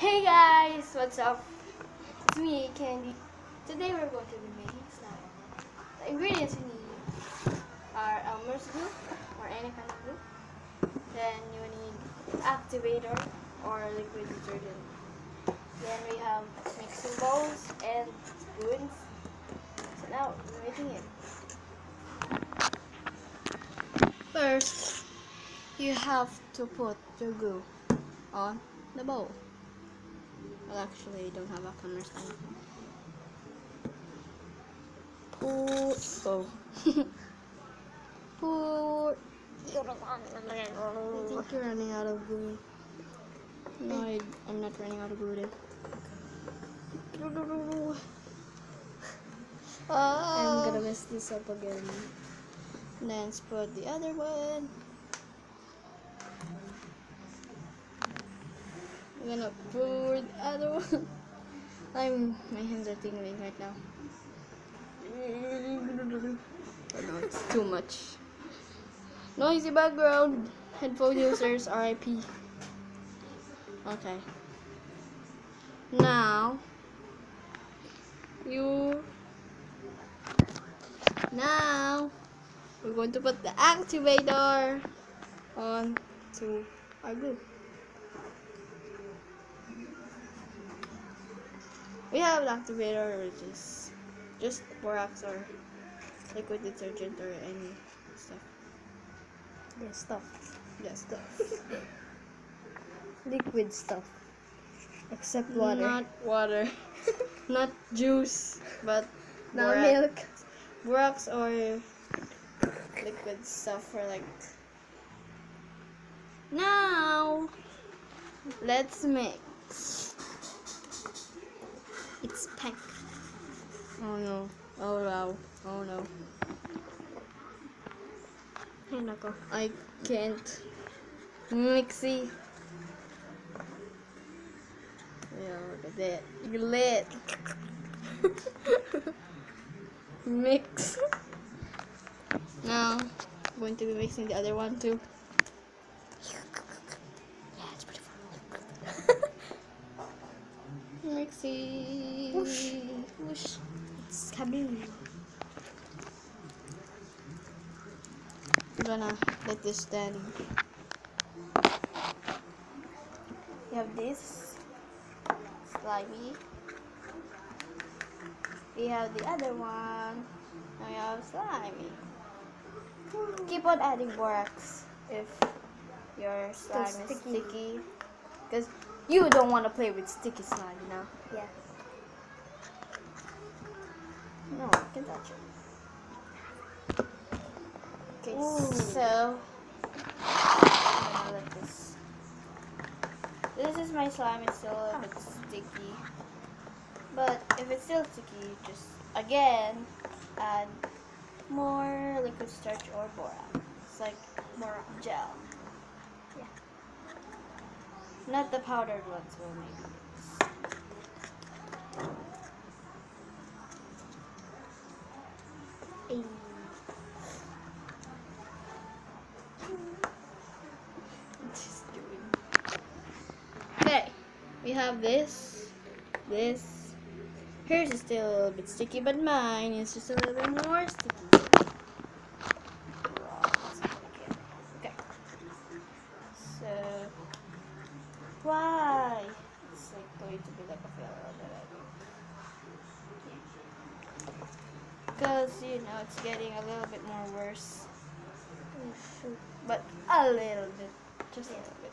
Hey guys, what's up? It's me, Candy. Today we're going to be making slime. The ingredients we need are Elmer's glue or any kind of glue. Then you need activator or liquid detergent. Then we have mixing bowls and spoons. So now we're making it. First, you have to put your glue on the bowl. Well, actually, don't have a camera stand. Put. Oh. I think you're running out of glue. No, I, I'm not running out of glue. Then. I'm gonna mess this up again. Then put the other one. I'm gonna pour the other one. I'm my hands are tingling right now. Oh no, it's too much. Noisy background. Headphone users, RIP. Okay. Now you now we're going to put the activator on to our glue. We have an activator which is just borax or liquid detergent or any stuff. Yeah, stuff. Yeah, stuff. Liquid stuff. Except water. Not water. Not juice, but Not borax. milk. Borax or liquid stuff for like. Now, let's mix. It's pink. Oh no. Oh wow. Oh no. Nako. I can't. Mixy. Yeah, look at that. You're lit. Mix. Now, I'm going to be mixing the other one too. Yeah, it's pretty Whoosh. Whoosh. It's kaboom. I'm gonna let this stand. You have this slimy. We have the other one. Now we have slimy. Keep on adding borax if your slime is sticky. sticky. Because you don't want to play with sticky slime, you know? Yes. No, I can touch it. Okay, Ooh. so I'm gonna let this. This is my slime. It's still a bit sticky, but if it's still sticky, just again add more liquid starch or borax. It's like more gel. Not the powdered ones, well maybe. Okay, we have this, this. Hers is still a little bit sticky, but mine is just a little bit more sticky. Okay. So, why? It's like going to be like a filler that I Because, you know, it's getting a little bit more worse. Mm-hmm. But a little bit. Just a little bit.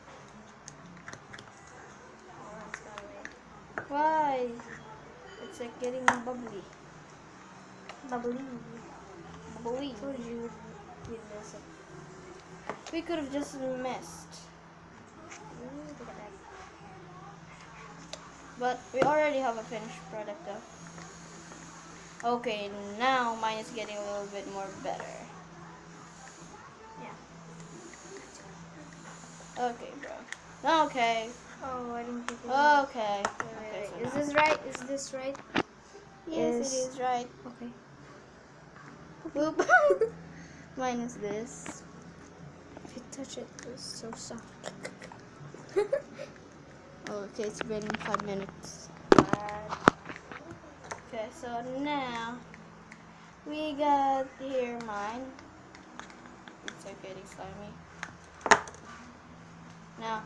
Why? It's like getting bubbly. Bubbly. Bubbly. Told you we'd mess up. We could have just messed. Ooh, look at that. But we already have a finished product though. Okay, now mine is getting a little bit more better. Yeah. Okay, bro. Okay. Oh, I didn't think Okay. Okay, so. Is now- this right? Is this right? Yes, is- it is right. Okay. Boop. Mine is this. If you touch it, it's so soft. Okay, it's been five minutes. Okay, so now we got here mine. It's are getting slimy. Now.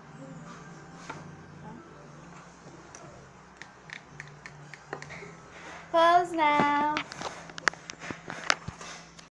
Close now.